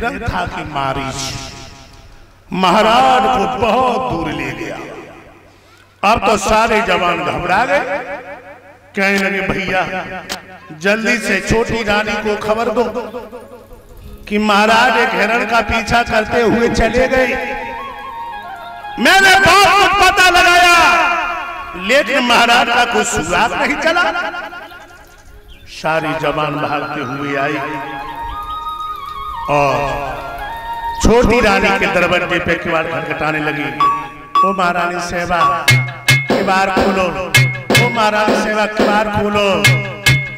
की मारी महाराज को बहुत दूर ले गया। अब तो सारे जवान घबरा गए। कहने लगे, भैया, जल्दी से छोटी रानी को खबर दो कि महाराज एक हिरण का पीछा करते हुए चले गए। मैंने बहुत कुछ पता लगाया, लेकिन महाराज का कुछ सुराग नहीं चला। सारी जवान भागते हुए आई। और छोटी रानी के दरवाजे पे किवाड़ खटखटाने लगी। ओ महारानी सेवा किवाड़ खोलो ओ महारानी सेवा किवाड़ खोलो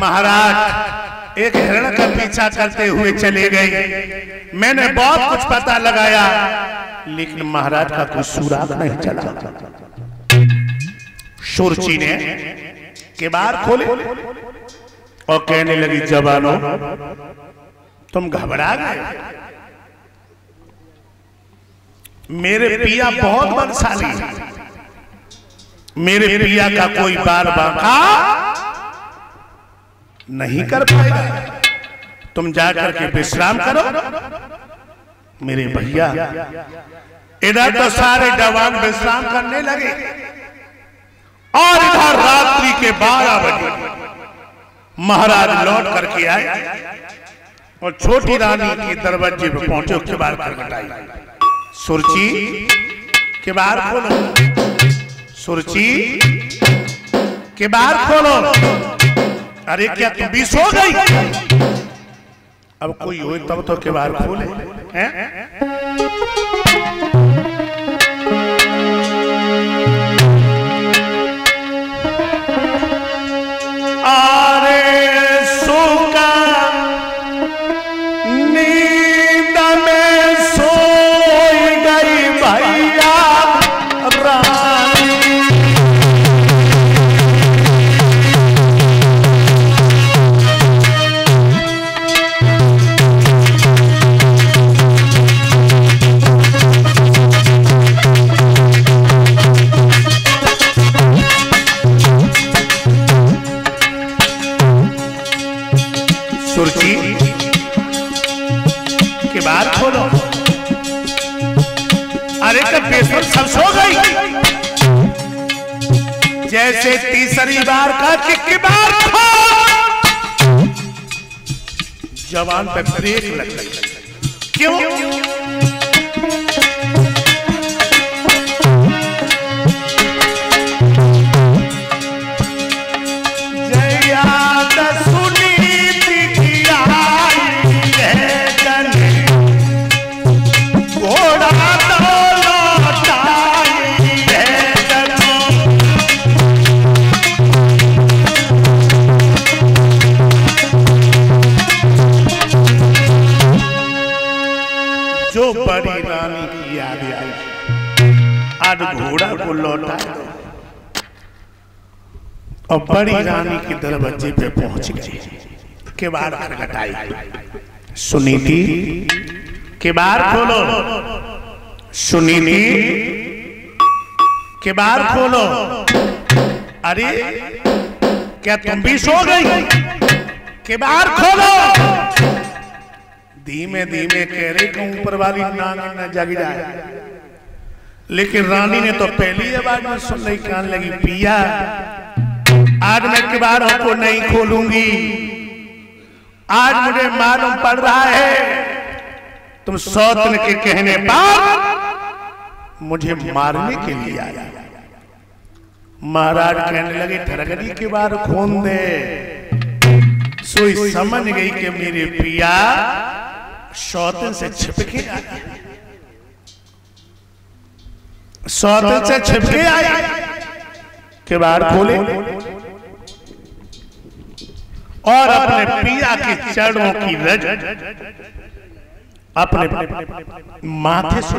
महाराज एक हिरण का पीछा करते हुए चले गए। मैंने बहुत कुछ पता लगाया लेकिन महाराज का कुछ सुराग नहीं चला। सुरची ने किवाड़ खोले और कहने लगी जवानों तुम घबरा गए। मेरे पिया बहुत बलशाली है। मेरे पिया का कोई बार बांका नहीं कर पाएगा। तुम जाकर के विश्राम करो। मेरे भैया इधर तो सारे जवान विश्राम करने लगे। और इधर रात्रि के बारह बजे महाराज लौट करके आए। और छोटी रानी के दरवाजे पर पहुँचे, उसके बाद खटखटाई सुरची, के बाहर खोलो। सुरची, के बाहर खोलो। अरे क्या तुम भी सो गई? अब कोई हो तब तो के बाहर खोले, हैं? सुरची के बाद बोलो। अरे तो बेसन सब सो गई। जैसे तीसरी बार का किक्की बार जवान पे ब्रेक लग गई। क्यों? आज घोड़ा को लौटा। और बड़ी रानी के दरवाजे पे पहुँच गए के बार खटखटाई सुनीति के बार खोलो। सुनीति के बार खोलो। अरे, क्या तुम भी सो गई? के बार खोलो। धीमे धीमे कह रहे ऊपर वाली नानी न जग जाए। लेकिन रानी ने तो पहली आवाज़ में सुन रही कहने लगी पिया आज मैं किबारों हमको नहीं खोलूँगी। आज मुझे मालूम पड़ रहा है। तुम सौतन के कहने पर मुझे मारने के लिए आया। महाराज कहने लगे ठरगरी के बार खोन दे। सोई समझ गई कि मेरे पिया सौतन से छिपके आया सौतन से छिपके आया के बार खोले। और अपने पिया के चरणों की रज अपने माथे से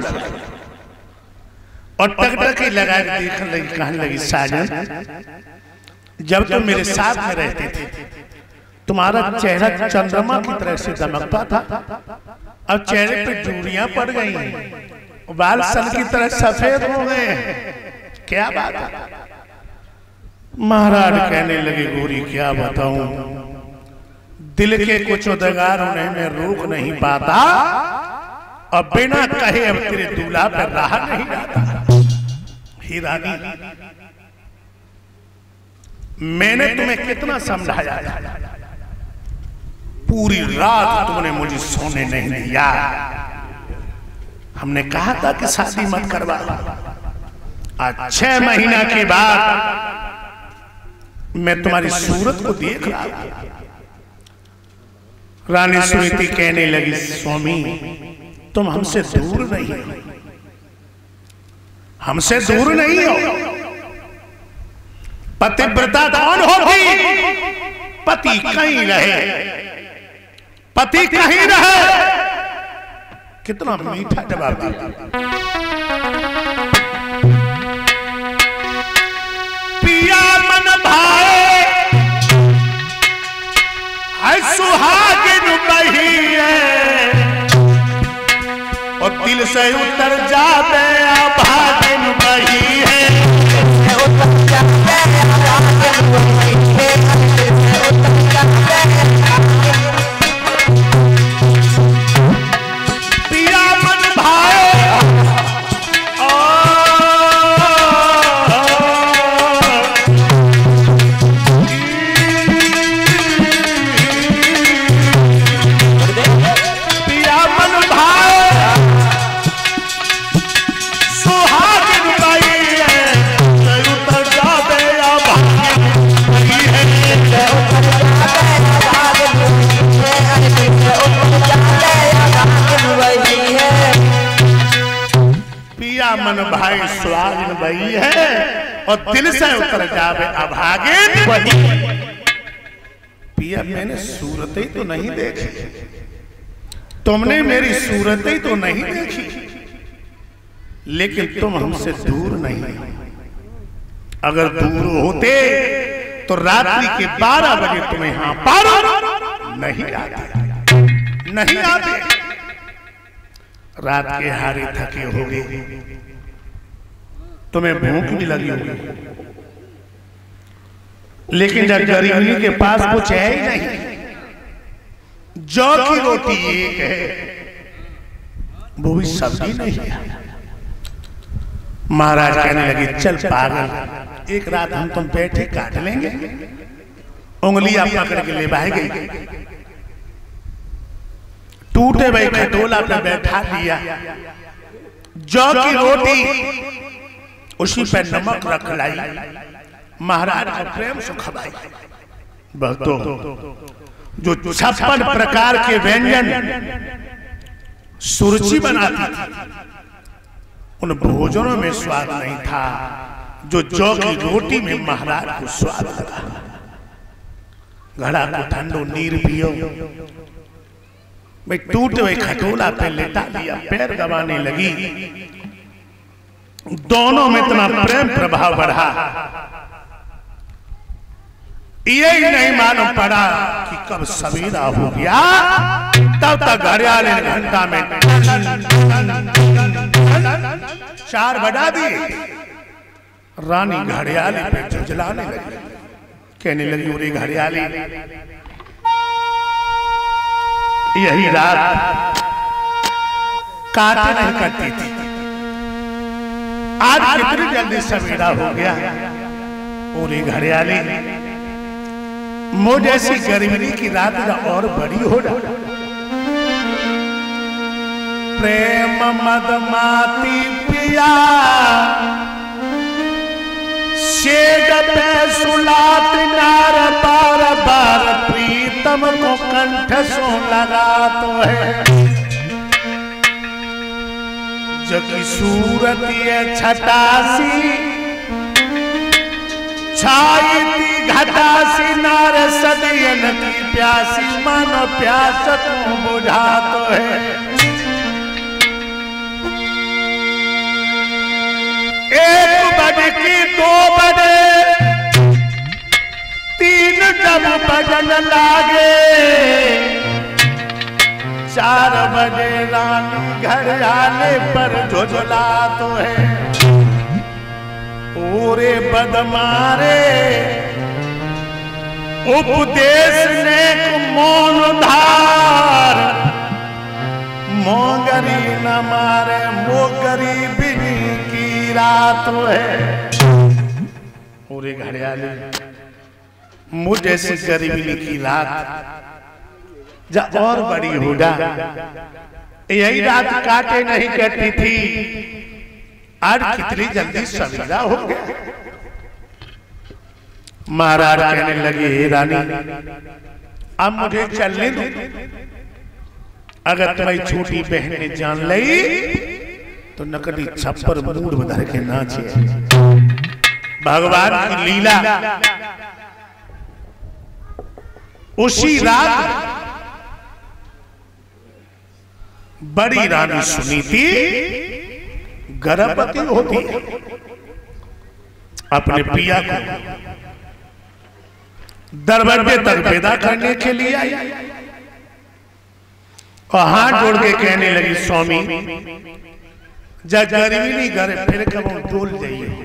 और टकटकी लगा के देखने लगी कहने लगी साजन जब तुम मेरे साथ में रहते थे तुम्हारा चेहरा चंद्रमा की तरह से दमकता था। अब चेहरे पे चूड़ियाँ पड़ गई हैं। बाल सन की तरह सफ़ेद हो गए। क्या बात है? महाराज कहने लगे गोरी क्या बताऊँ? दिल के कुछ उदगार उन्हें मैं रोक नहीं पाता। और बिना कहे अब तेरे दूल्हा पर रहा नहीं जाता। ही रानी मैंने तुम्हें कितना समझाया? पूरी रात तुमने मुझे सोने नहीं दिया। हमने कहा था कि शादी मत करवा। आज छह महीना के बाद मैं तुम्हारी सूरत को देख रहा रानी सुनीति कहने लगी स्वामी तुम हमसे दूर नहीं हो। हमसे दूर नहीं हो। पतिव्रता कौन होगी? पति कहीं रहे। पति कहीं रहे। कितना मीठा जवाब दिया। पिया मन भाए सुहागिन बही है। और दिल से उतर जाते भागिन पिया मन भाई सुहागिन बही है, और दिल से उतर जावे अभागिन बही पिया, मैंने सूरत ही तो नहीं देखी। तुमने मेरी सूरत ही तो नहीं देखी, लेकिन तुम हमसे दूर नहीं। अगर दूर होते तो रात्रि के बारह बजे तुम्हें यहाँ पारो। नहीं आते। नहीं आते। रात के हारे थके होगे। तुम्हें भूख भी लगी होगी। लेकिन जब गरीबी के पास कुछ है ही नहीं, जौ की रोटी एक है, वो भी सब्ज़ी नहीं है। महाराज कहने लगे, चल पागल, एक रात हम तुम बैठे काट लेंगे। उंगलियाँ पकड़ के ले बाहे गई टूटे भाई, खटोला पे बैठा दिया जौ की रोटी, उसी पे नमक रख लाई। महाराज को प्रेम से खवाई। भक्तों, जो छप्पन प्रकार के व्यंजन सुरुचि बनाती थी, उन भोजनों में स्वाद नहीं था, जो जौ की रोटी में महाराज को स्वाद लगा। घड़ा को ठंडो नीर पियो मैं टूटे हुए खटोला पे लेटा लिया पैर दबाने लगी। दोनों में इतना प्रेम प्रभाव बढ़ा। ये ही नहीं मालूम पड़ा कि कब सवेरा हो गया। तब तक घड़ियाल घंटा में चार बजा दिए। रानी घड़ियाली पे झुझलाने लगी। कहने लगी उरे घड़ियाली। यही रात काटे नहीं करती थी। आज कितनी जल्दी सवेरा हो गया। पूरी घड़ियाली। मुझ जैसी गर्मी की रात और बड़ी हो जा प्रेम मदमाती पिया। शेड पे सुलात नार बार बार प्रीतम को कंठ सो लगा तो है। जगी सूरत ये छटासी, छाई घटासी नार सदियन की प्यासी, मानो प्यास तू बुझा तो है। एक बजे की दो बजे तीन जब बजन लागे। चार बजे रानी घर आने पर झुझला तो है। पूरे बदमारे। उपदेश ने मौन धार। मोगरी न मारे, मोगरी बिनी की रात है। पूरे घड़ियाली मुझे से गरीबी की रात जा और बड़ी होगा यही रात काटे नहीं कहती थी। आज कितनी जल्दी सवेरा हो गया। महाराज कहने लगे हे रानी अब मुझे चलने दो। अगर तुम्हारी छोटी बहन ने जान ली तो नकली छप्पर मूड बदल के नाचे। भगवान की लीला। उसी रात बड़ी रानी सुनीति गर्भवती होती। है अपने पिया को दरवाजे तक पैदा करने के लिए आई। और हाथ जोड़ के कहने लगी स्वामी जब गरीबी नहीं करे फिर कब डोल जाइए?